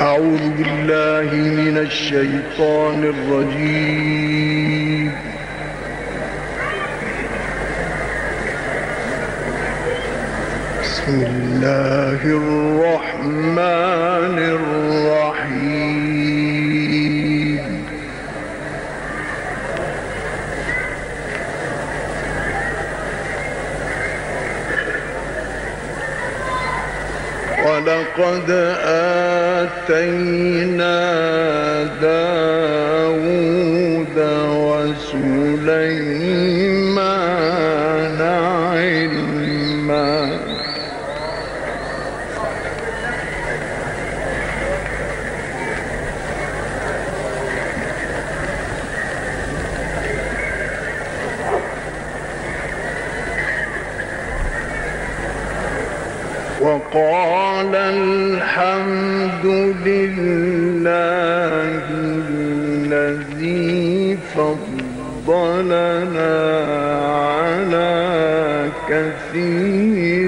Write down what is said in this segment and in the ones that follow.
أعوذ بالله من الشيطان الرجيم. بسم الله الرحمن الرحيم. ولقد آتينا داود لله الذي فضلنا على كثير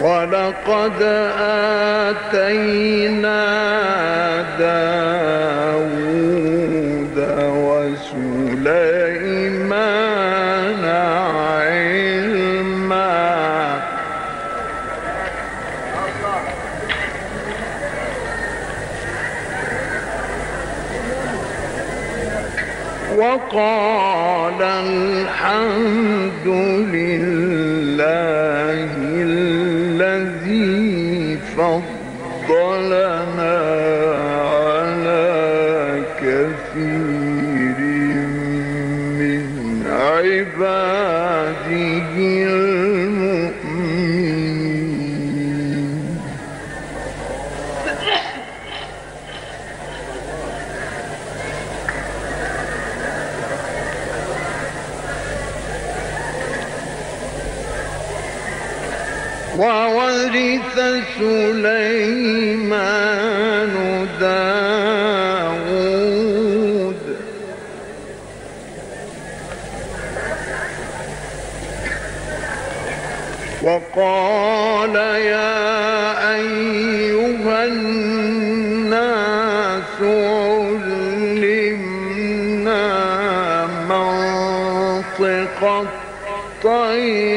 ولقد آتينا داود وسليمان علما. وقال الحمد لله سليمان داود. وقال يا أيها الناس علمنا منطق الطير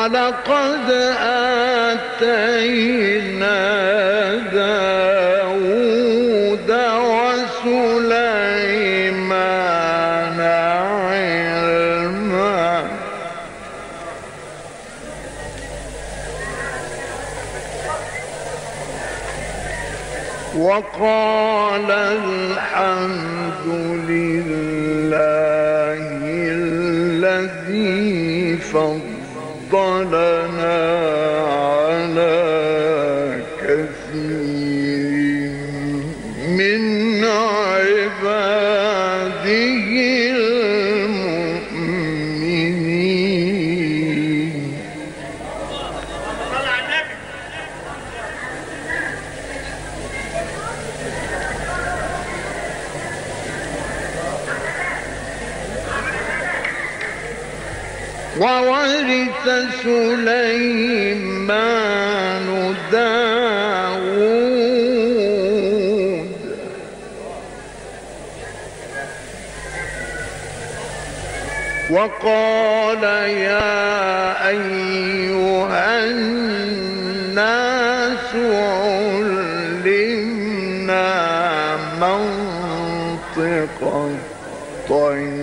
ولقد آتينا داود وسليمان علما. وقال الحمد لله الذي فضلنا وورث سليمان داود. وقال يا أيها الناس علمنا منطق الطير.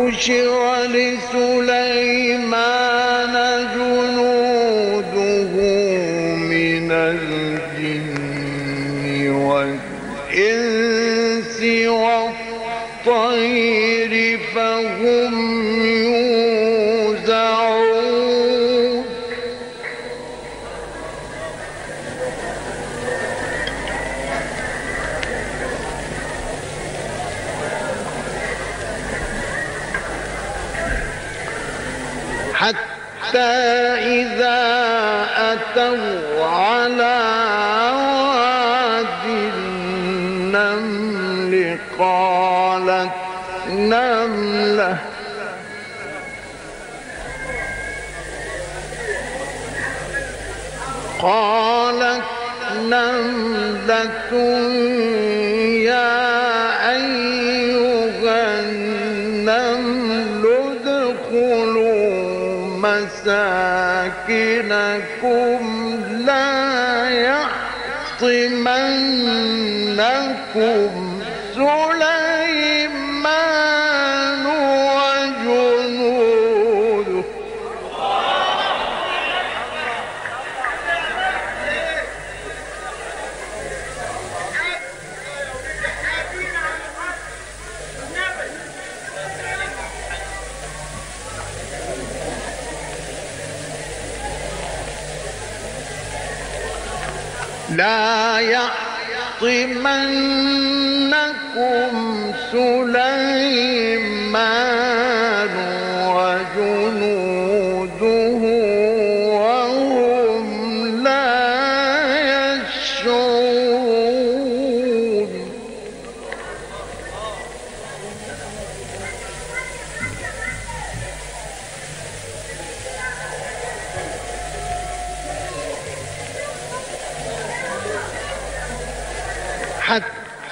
وحشر لسليمان حتى إذا أتوا على واد النمل قالت نملة. قالت نملة يا مساكنكم لا يحطمنكم لا يحطمنكم سليمان.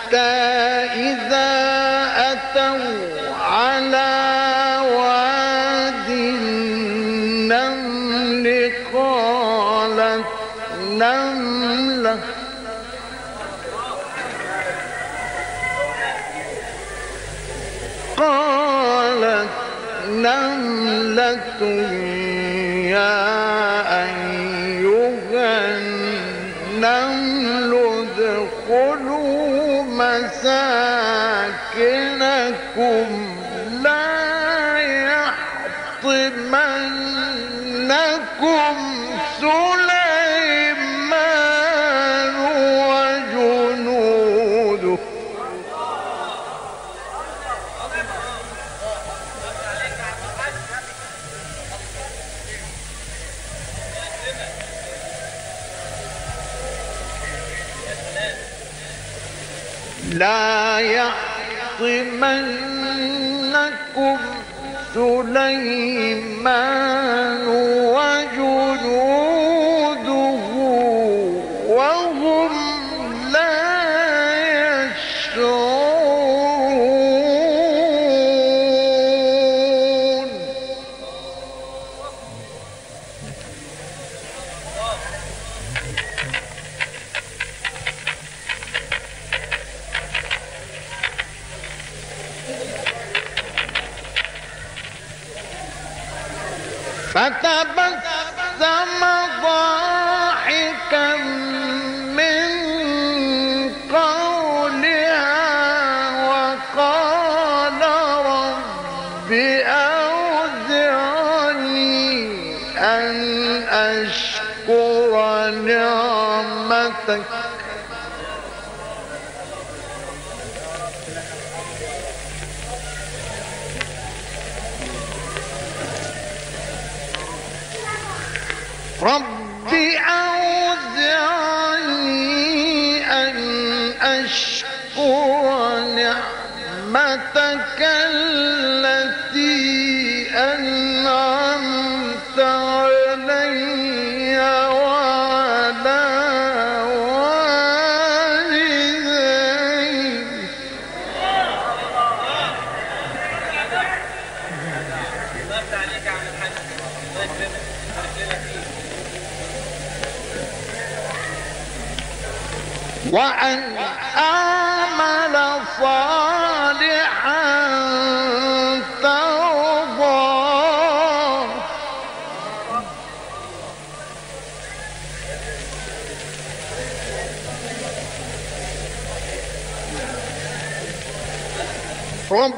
حتى إذا أتوا على واد النمل قالت نملة. قالت نملة لا يحطمنكم سليمان وجنوده. لا يحطمنكم سليمان وجنوده فتبسم ضاحكا. وأن أعمل صالحا ترضى. رب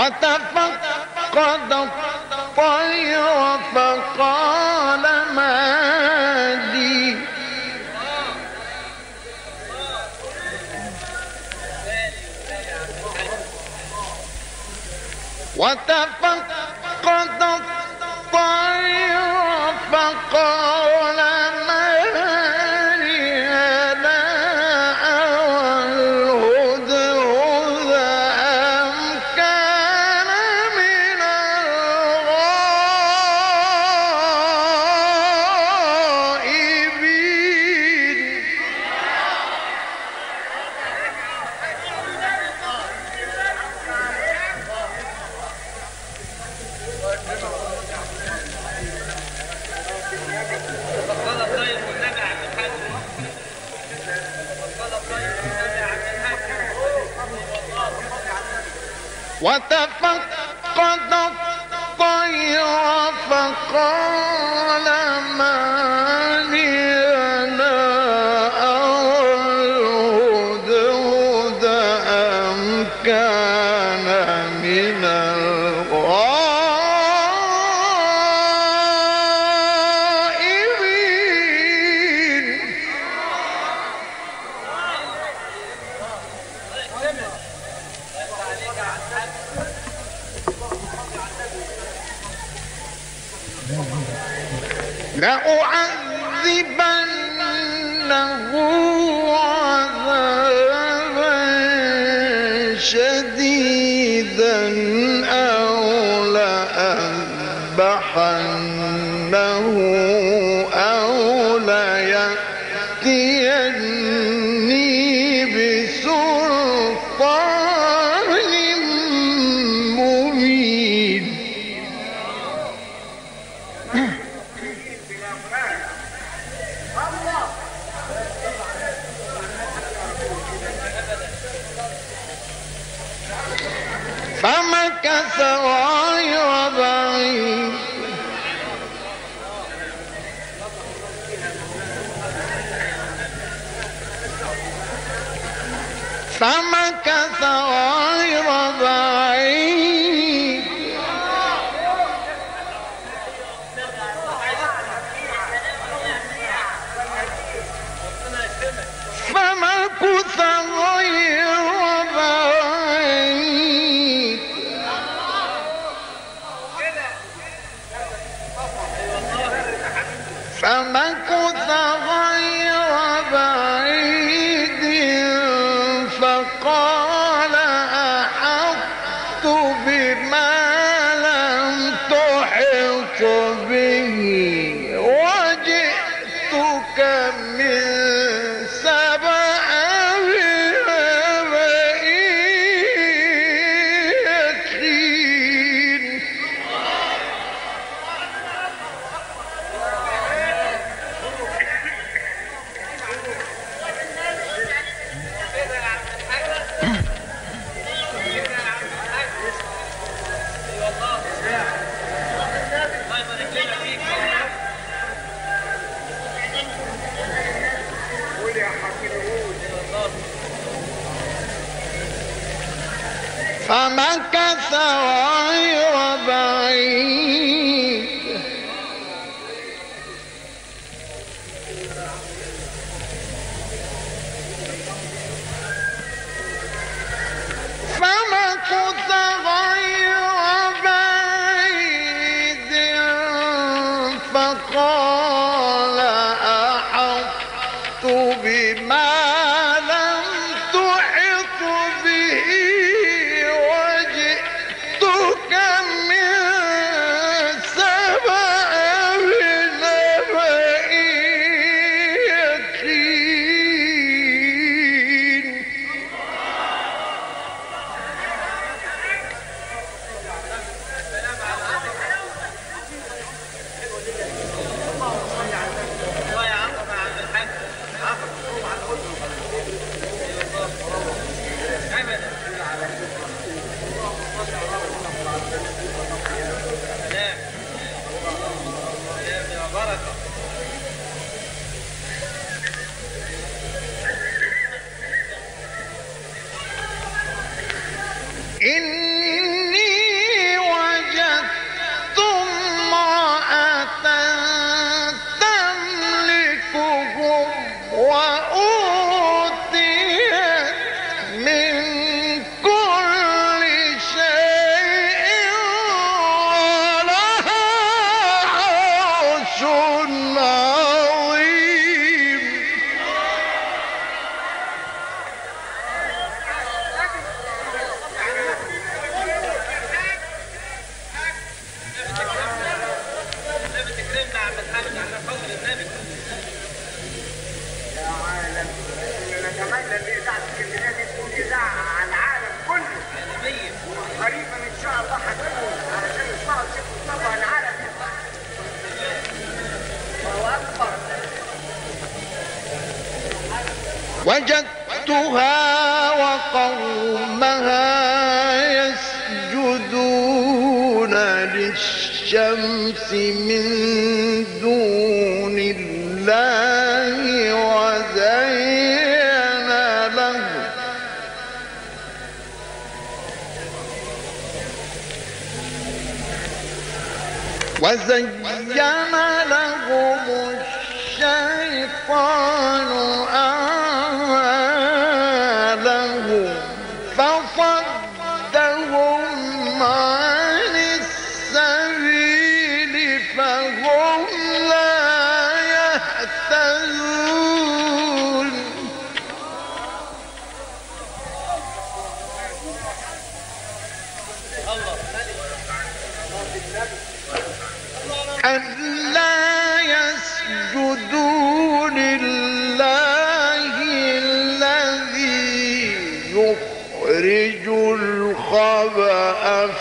وتفقد الطير فقال ما لي وتفقد فمكث غير بعيد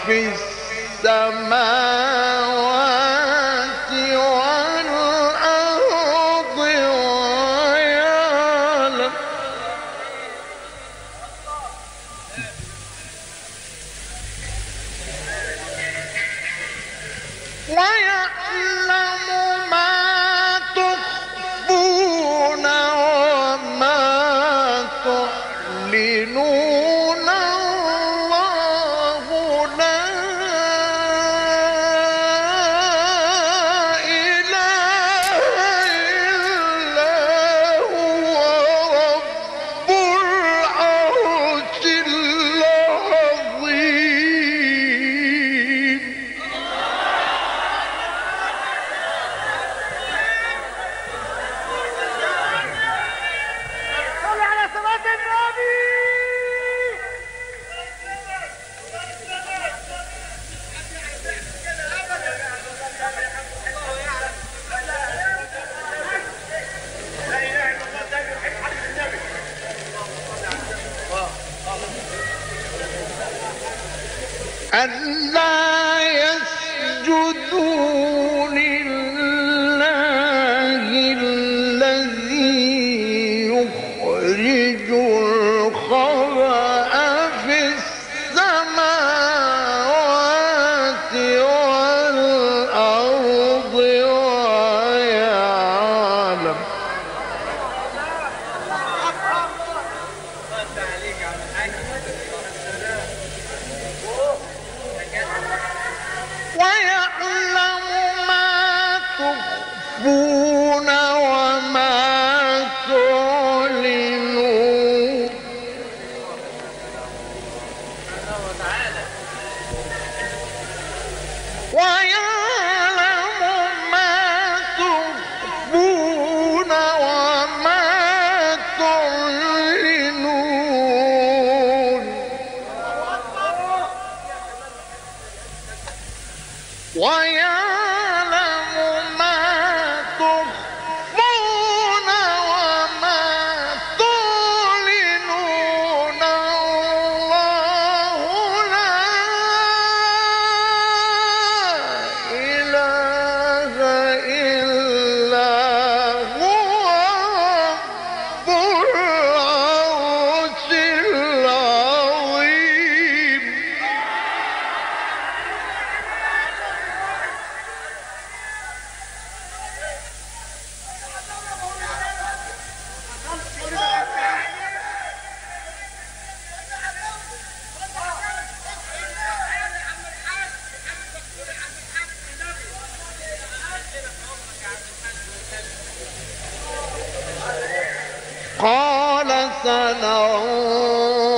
في السماء. سننظر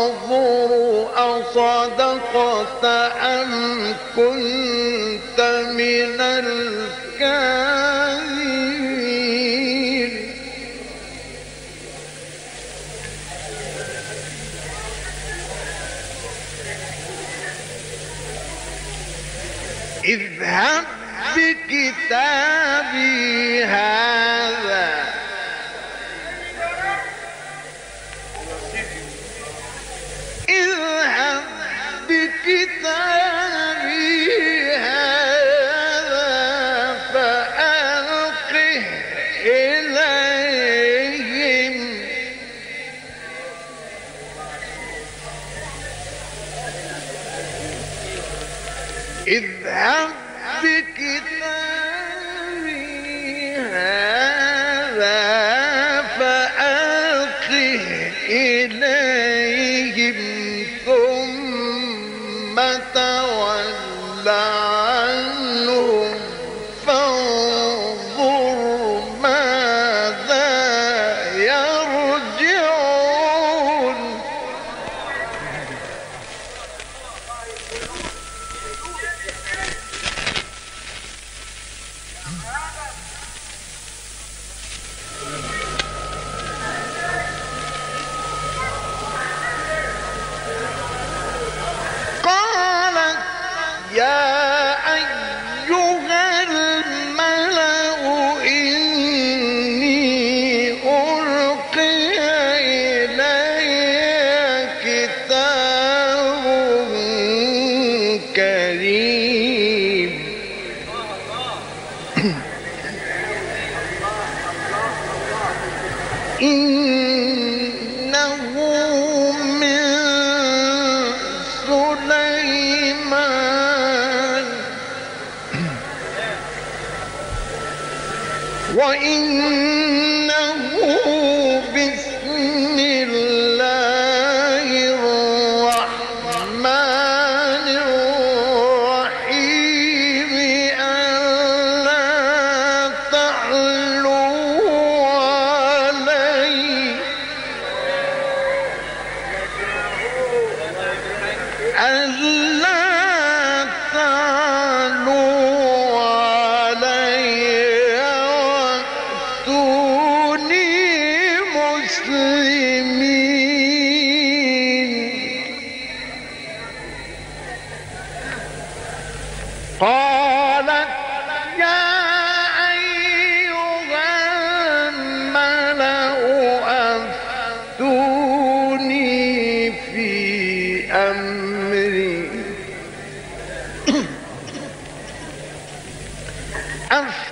أصدقت أم كنت من الكاذبين؟ اذهب بكتاب earth.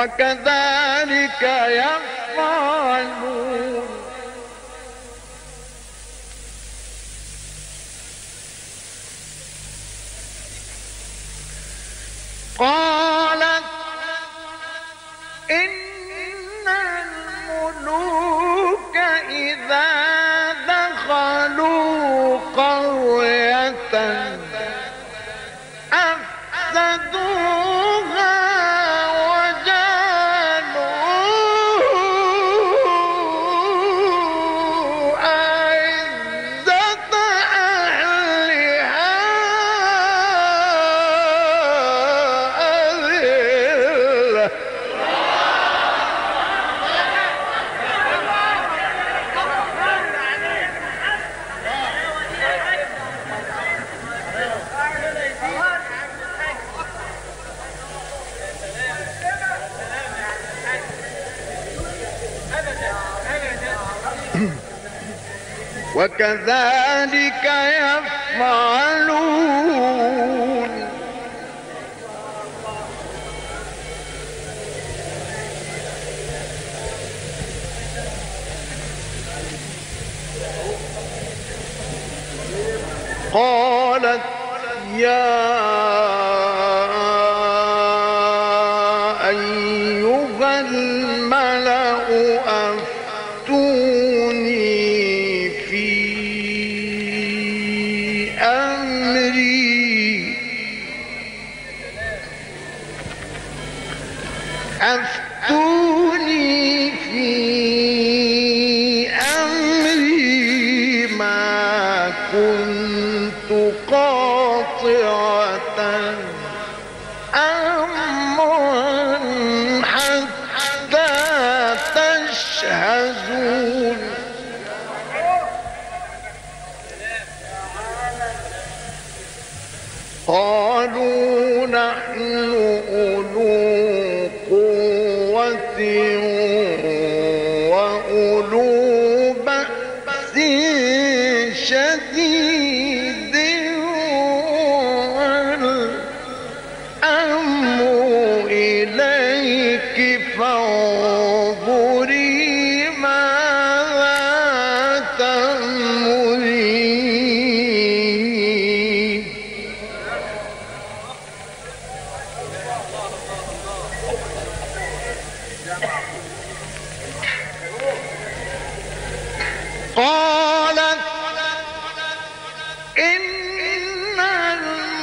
وكذلك يفعلون. قالت يا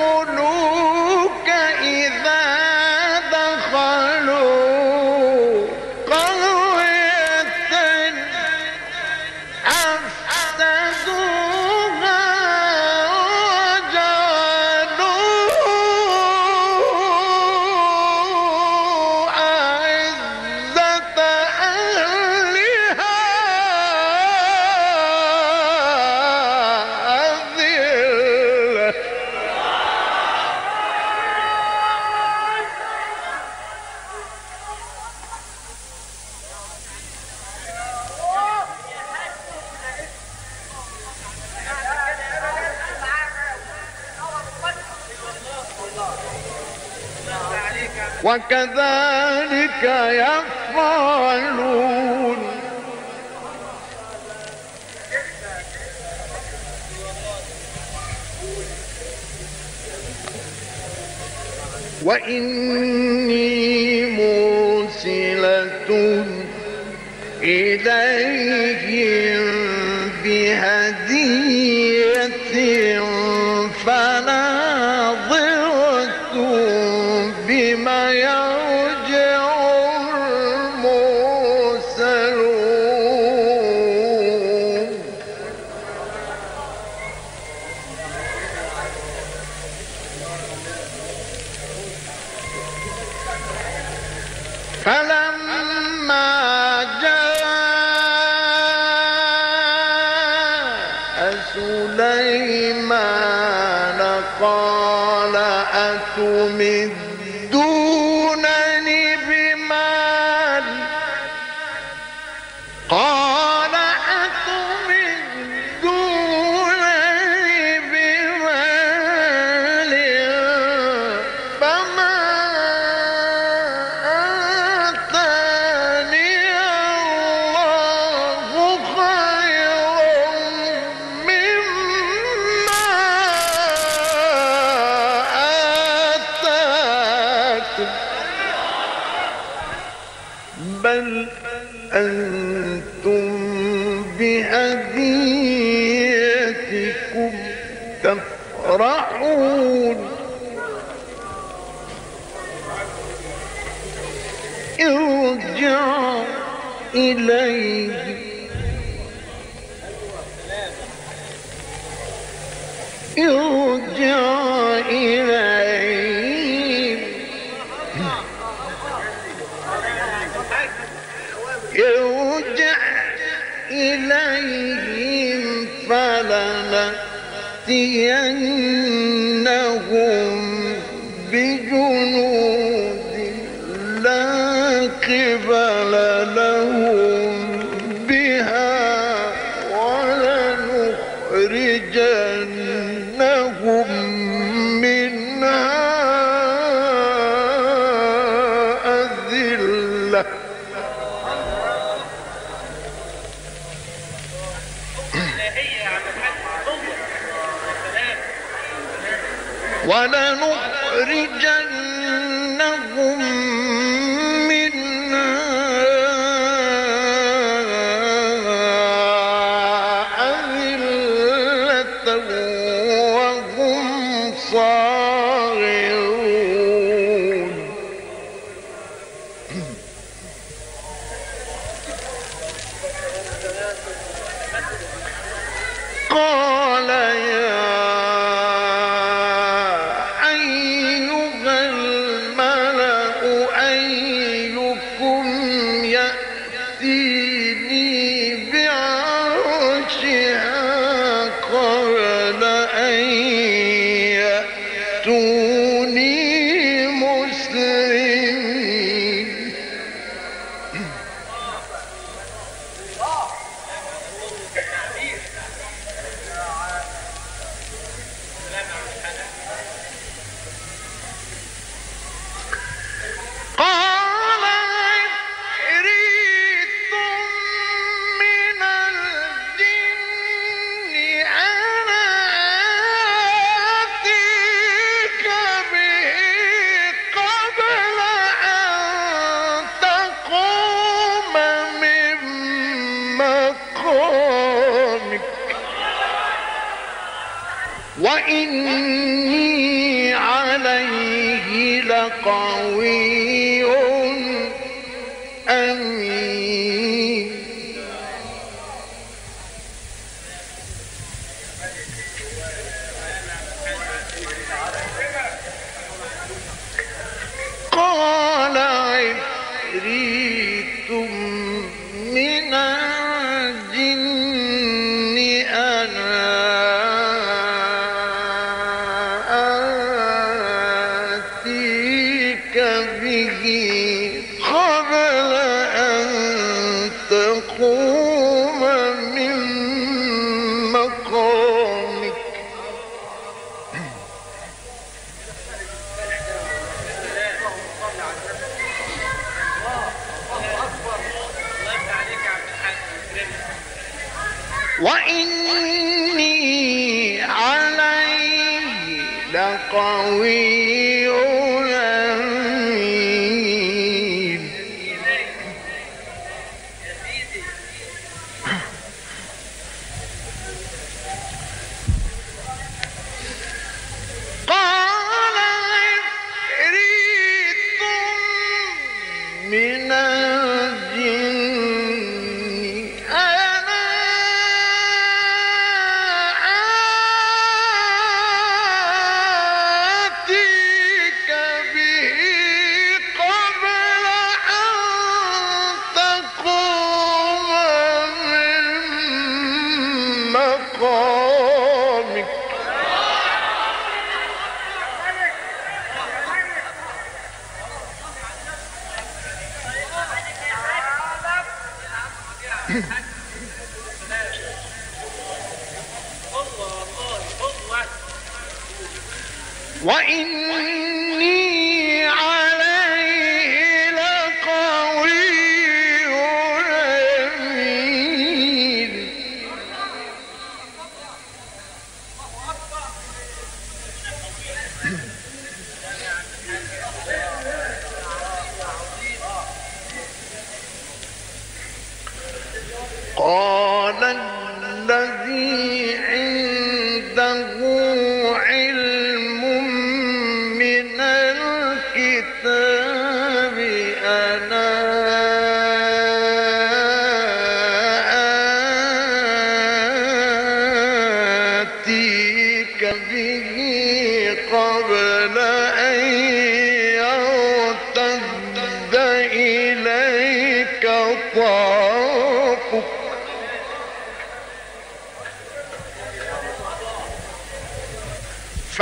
الملوك وَلَنَأْتِيَنَّهُمْ بِجُنُودٍ لَا قِبَلَ لَهُم بِهَا وَلَنُخْرِجَنَّ ولا إني عليه لقادر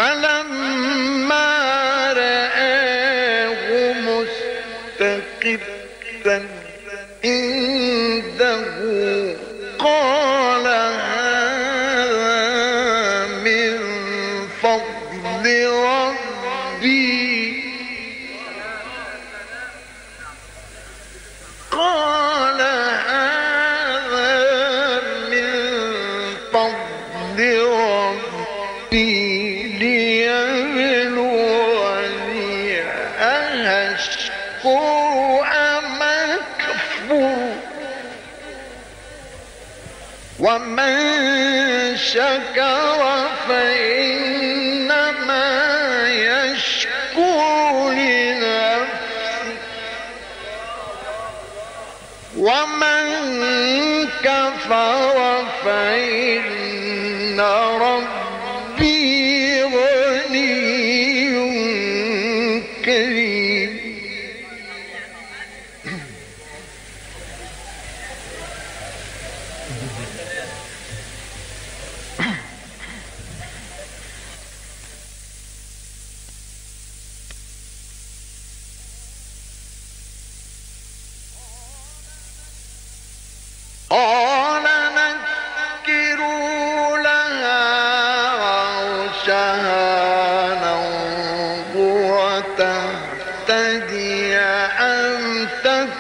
فلما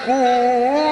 أم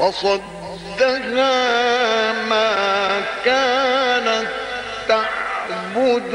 وصدها ما كانت تعبد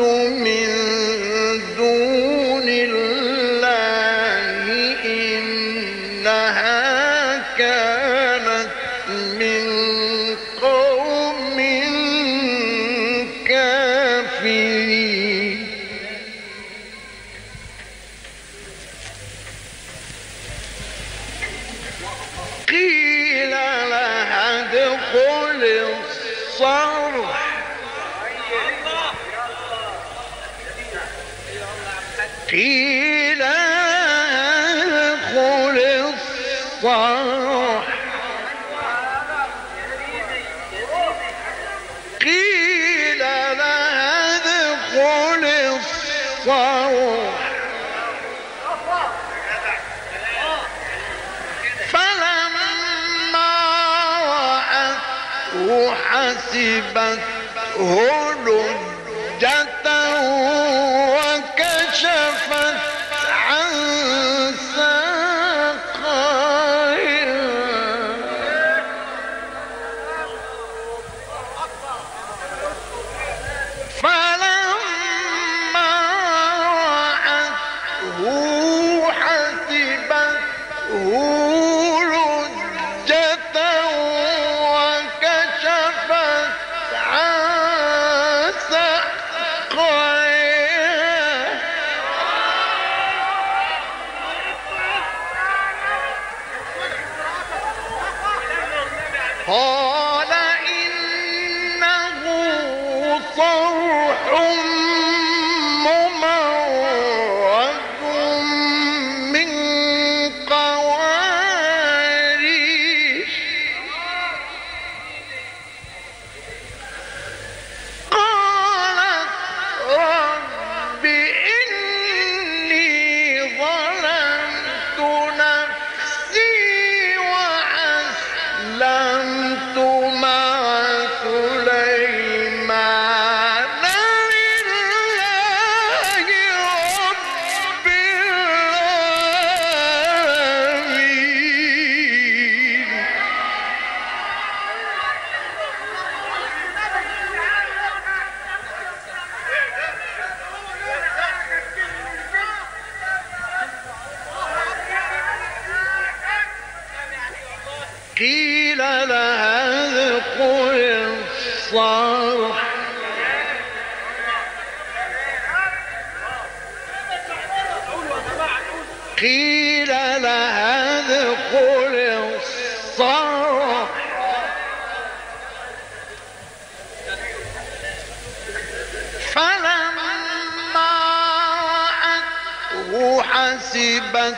حسبته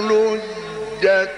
لجة